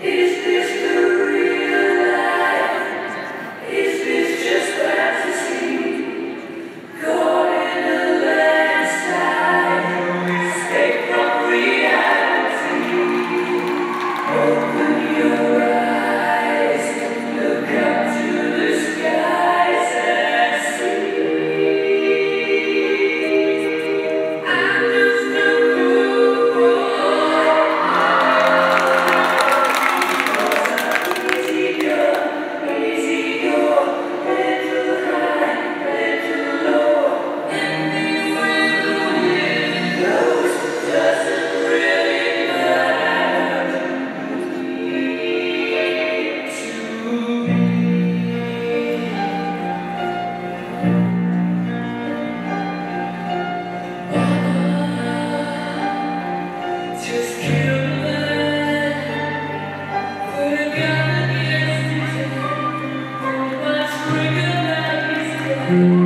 He Amen. Mm.